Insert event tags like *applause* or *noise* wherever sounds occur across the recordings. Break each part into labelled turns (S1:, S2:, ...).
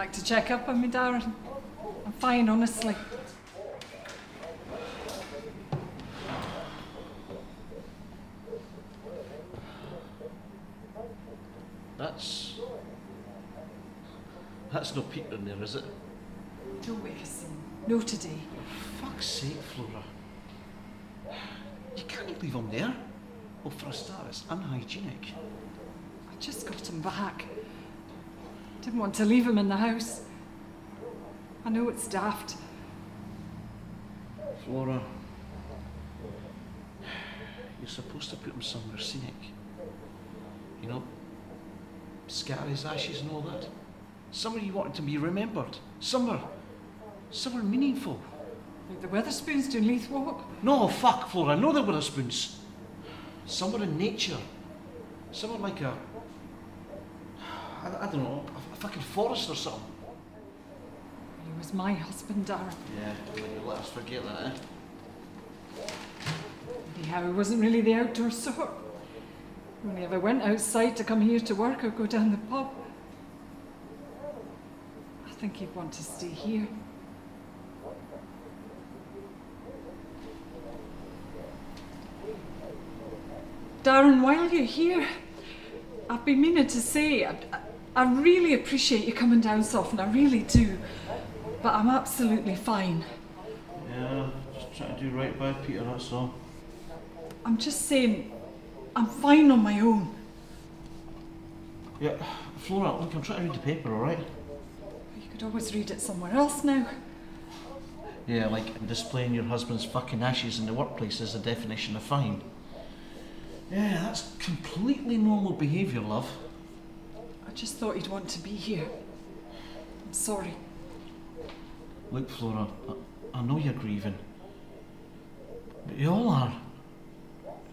S1: Back to check up on me, Darren. I'm fine, honestly.
S2: That's. That's no Peter in there, is it?
S1: A scene. No today.
S2: Fuck's sake, Flora. You can't leave him there. Well, for a start, it's unhygienic.
S1: I just got him back. Didn't want to leave him in the house. I know it's daft.
S2: Flora, you're supposed to put him somewhere scenic. You know, scatter his ashes and all that. Somewhere you want him to be remembered. Somewhere, somewhere meaningful.
S1: Like the Wetherspoons doing Leith Walk.
S2: No, fuck, Flora, no the Witherspoons. Somewhere in nature. Somewhere like a, I, I don't know, fucking forest or something.
S1: He was my husband, Darren.
S2: Yeah, well, you let us forget that, eh?
S1: Anyhow, he wasn't really the outdoor sort. Only if I went outside to come here to work or go down the pub. I think he'd want to stay here. Darren, while you're here, I've been meaning to say, I, I really appreciate you coming down so often, I really do. But I'm absolutely fine.
S2: Yeah, just trying to do right by Peter, that's all.
S1: I'm just saying, I'm fine on my own.
S2: Yeah, Flora, look, I'm trying to read the paper, alright?
S1: You could always read it somewhere else now.
S2: Yeah, like displaying your husband's fucking ashes in the workplace is a definition of fine. Yeah, that's completely normal behaviour, love.
S1: I just thought you'd want to be here. I'm sorry.
S2: Look, Flora, I, I know you're grieving. But you all are.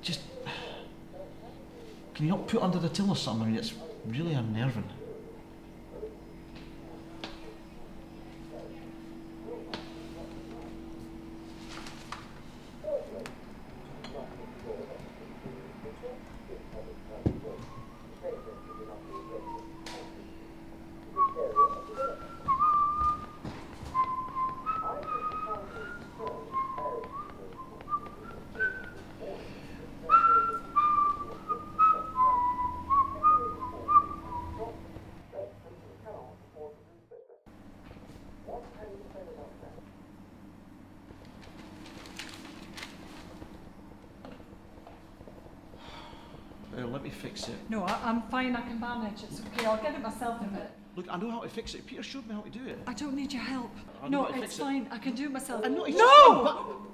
S2: Just. Can you not put under the till or something? It's really unnerving. *sighs* Uh, let me fix it.
S1: No, I, I'm fine. I can manage. It's okay. I'll get it myself in a minute.
S2: Look, I know how to fix it. Peter showed me how to do it.
S1: I don't need your help.
S2: I'm
S1: no, it's
S2: it.
S1: fine. I can do it myself.
S2: I know it's
S1: no!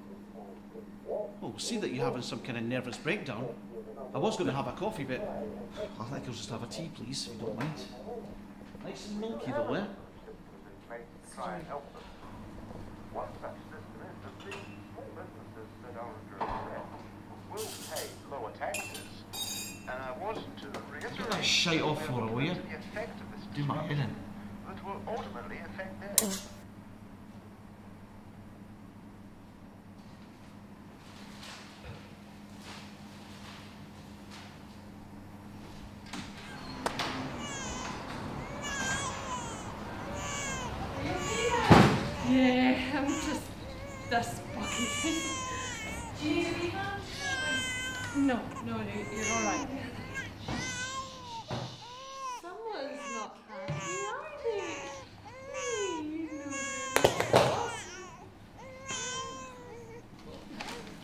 S2: Oh, see that you're having some kind of nervous breakdown. I was going to have a coffee, but I think I'll just have a tea, please, if you don't mind. Nice and milky, though, eh?
S3: Try and help them. One such system is that the small businesses that are under threat will pay lower taxes. And I want to reiterate
S2: Get that shite off for her, will you?
S3: the effect of this
S2: Do my head in.
S3: that will ultimately affect theirs. Mm.
S1: Yeah, I'm just this fucking. Do you need a wee? No, no, you- you're all right.
S4: Someone's not happy, are they? Hey, you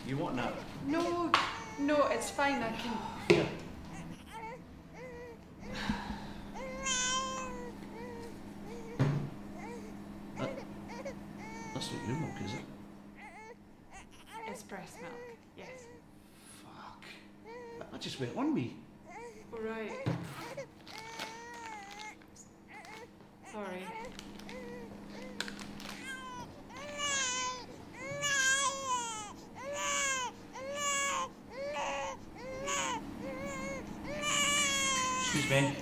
S2: You want that?
S1: No, no, it's fine. I can.
S2: Here. That, that's not your milk, is it?
S1: It's breast milk. Yes.
S2: Fuck. That, that just went on me.
S1: All right. Sorry.
S2: Excuse me.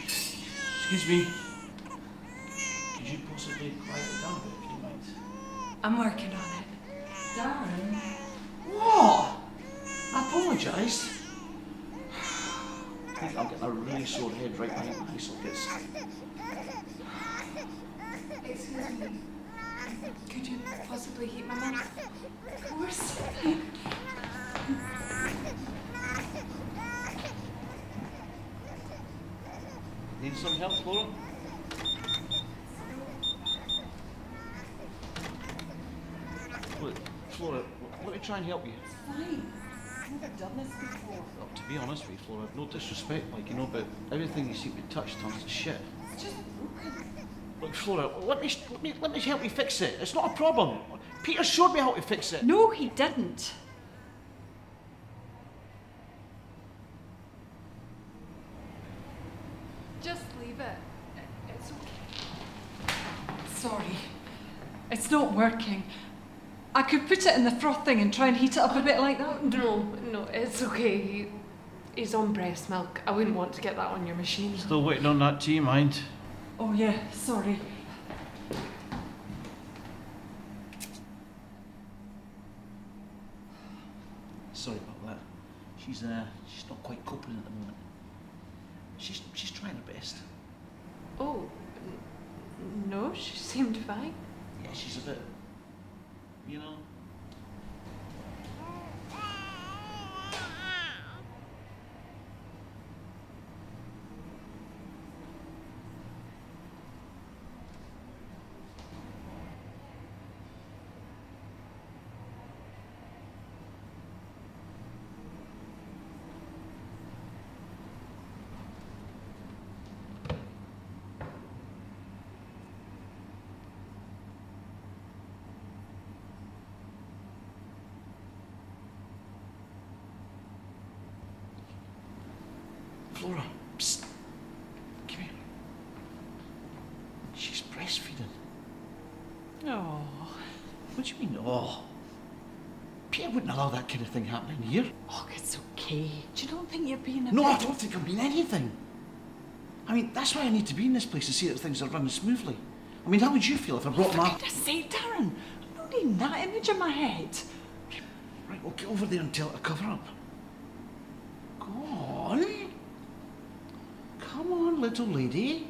S2: Excuse me. Could you possibly quiet it down a bit, if you don't?
S1: I'm working on it. Darren.
S2: What? I apologise. Think I'm getting a really sore head right behind my eye sockets.
S1: Excuse me. Could you possibly heat my mouth? Of course.
S2: Need some help, Flora? Look, Flora, let me try and help you.
S1: Fine. I've done this before.
S2: Well, to be honest with you, Flora, I've no disrespect, like, you know, but everything you seem to touch turns to shit.
S1: It's just broken.
S2: Look, Flora, let me, let me, let me help you fix it. It's not a problem. Peter showed me how to fix it.
S1: No, he didn't.
S4: Just leave it. It's okay.
S1: Sorry. It's not working. I could put it in the froth thing and try and heat it up a bit like that.
S4: No, no, it's okay. He, he's on breast milk. I wouldn't want to get that on your machine.
S2: Still waiting on that tea, mind.
S1: Oh yeah, sorry.
S2: Sorry about that. She's uh, she's not quite coping at the moment. She's she's trying her best.
S4: Oh, n- no, she seemed fine.
S2: Yeah, she's a bit, you know. Flora, psst. Come here. She's breastfeeding.
S1: Oh.
S2: What do you mean, oh? Peter wouldn't allow that kind of thing happening here.
S1: Oh, it's okay. Do you not think you're being a
S2: No, I don't think I mean anything. I mean, that's why I need to be in this place to see that things are running smoothly. I mean, how would you feel if I brought
S1: For
S2: my...
S1: goodness sake, Darren. I'm not needing that image in my head.
S2: Right, well, get over there and tell her to cover up. Go on. Come on, little lady.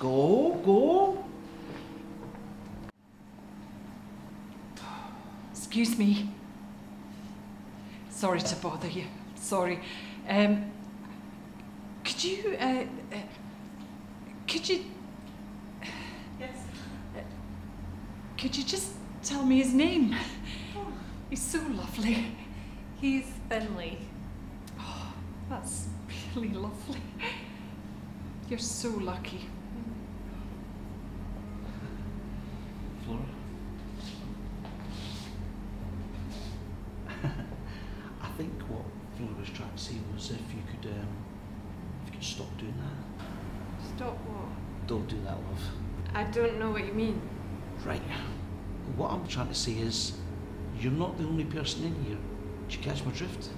S2: Go, go.
S1: Excuse me. Sorry to bother you. Sorry. Um, could you, uh, uh, could you,
S4: Yes.
S1: could you just tell me his name? He's so lovely.
S4: He's Finley.
S1: Oh, that's really lovely. You're so lucky.
S2: Flora. *laughs* I think what Flora was trying to say was if you could, um, if you could stop doing that.
S4: Stop what?
S2: Don't do that, love.
S4: I don't know what you mean.
S2: Right. What I'm trying to say is, you're not the only person in here. Did you catch my drift?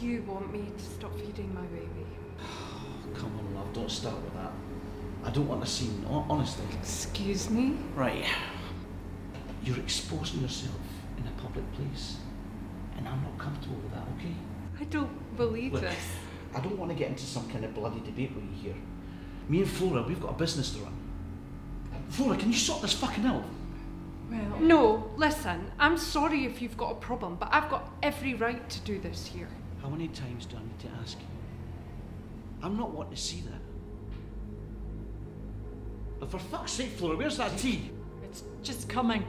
S4: You want me to stop feeding my baby.
S2: Come on, love, don't start with that. I don't want a scene, hon- honestly.
S4: Excuse me?
S2: Right. You're exposing yourself in a public place. And I'm not comfortable with that, okay?
S4: I don't believe
S2: Look,
S4: this.
S2: I don't want to get into some kind of bloody debate with you here. Me and Flora, we've got a business to run. Flora, can you sort this fucking out?
S1: Well,
S4: No, listen, I'm sorry if you've got a problem, but I've got every right to do this here.
S2: How many times do I need to ask you? I'm not wanting to see that. But for fuck's sake, Flora, where's that tea?
S1: it's just coming.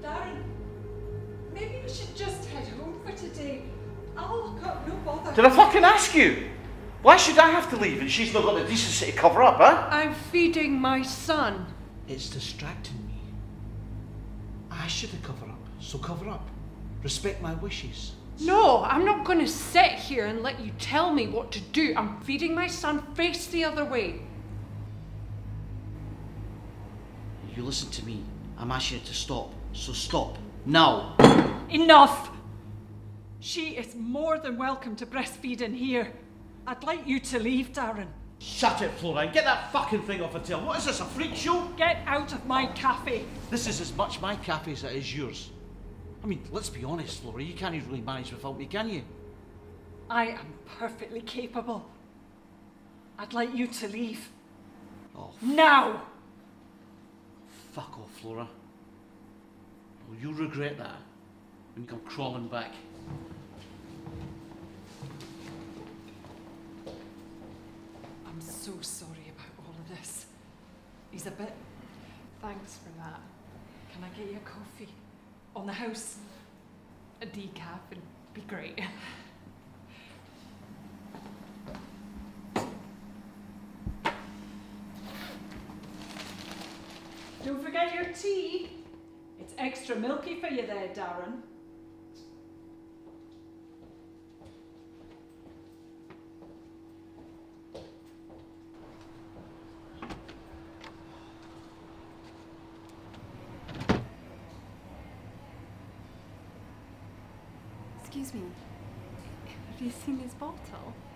S1: Darren, maybe we should just head home for today. I'll look up, no bother.
S2: Did I fucking ask you? Why should I have to leave and she's not got the decency to cover up, huh?
S4: I'm feeding my son.
S2: It's distracting me. I should have covered up, so cover up. Respect my wishes.
S4: No, I'm not going to sit here and let you tell me what to do. I'm feeding my son face the other way.
S2: You listen to me. I'm asking you to stop. So stop. Now.
S1: Enough! She is more than welcome to breastfeed in here. I'd like you to leave, Darren.
S2: Shut it, Flora, and get that fucking thing off the tail. What is this, a freak show?
S1: Get out of my cafe.
S2: This is as much my cafe as it is yours. I mean, let's be honest, Flora, you can't really manage without me, can you?
S1: I am perfectly capable. I'd like you to leave.
S2: Oh,
S1: Now!
S2: fuck off, Flora. Well, oh, you'll regret that when you come crawling back.
S1: I'm so sorry about all of this. He's a bit.
S4: Thanks for that.
S1: Can I get you a coffee? On the house?
S4: A decaf would be great. *laughs*
S1: Don't forget your tea. It's extra milky for you there, Darren.
S5: Excuse me. Have you seen this bottle?